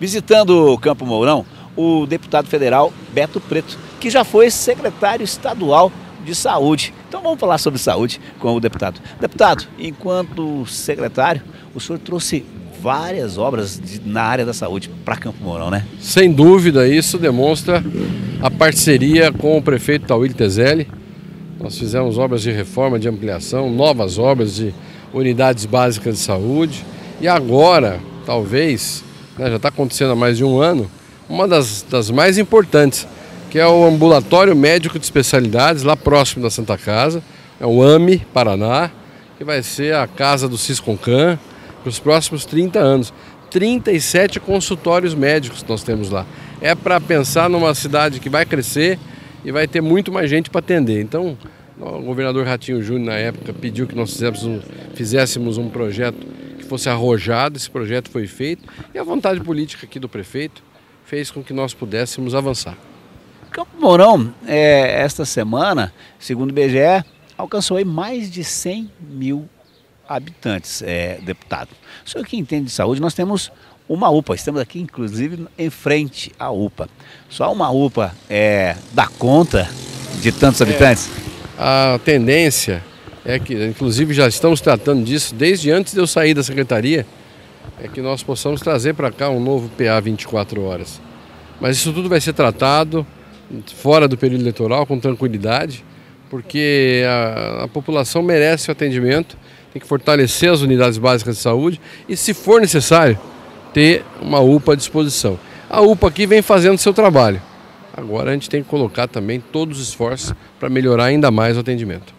Visitando o Campo Mourão, o deputado federal Beto Preto, que já foi secretário estadual de saúde. Então vamos falar sobre saúde com o deputado. Deputado, enquanto secretário, o senhor trouxe várias obras de, na área da saúde para Campo Mourão, né? Sem dúvida, isso demonstra a parceria com o prefeito Tauílio Tezelli. Nós fizemos obras de reforma, de ampliação, novas obras de unidades básicas de saúde. E agora, talvez, né, já está acontecendo há mais de um ano, uma das, das mais importantes, que é o Ambulatório Médico de Especialidades, lá próximo da Santa Casa, é o AME Paraná, que vai ser a casa do Cisconcan para os próximos 30 anos. 37 consultórios médicos nós temos lá. É para pensar numa cidade que vai crescer e vai ter muito mais gente para atender. Então, o governador Ratinho Júnior, na época, pediu que nós fizéssemos um, fizéssemos um projeto que fosse arrojado, esse projeto foi feito, e a vontade política aqui do prefeito fez com que nós pudéssemos avançar. Campo Mourão, é, esta semana, segundo o IBGE, alcançou aí mais de 100 mil habitantes, é, deputado. O senhor que entende de saúde, nós temos uma UPA, estamos aqui inclusive em frente à UPA. Só uma UPA é, dá conta de tantos habitantes? É, a tendência é que, inclusive já estamos tratando disso desde antes de eu sair da secretaria, é que nós possamos trazer para cá um novo PA 24 horas. Mas isso tudo vai ser tratado fora do período eleitoral, com tranquilidade, porque a, a população merece o atendimento, tem que fortalecer as unidades básicas de saúde e, se for necessário, ter uma UPA à disposição. A UPA aqui vem fazendo seu trabalho. Agora a gente tem que colocar também todos os esforços para melhorar ainda mais o atendimento.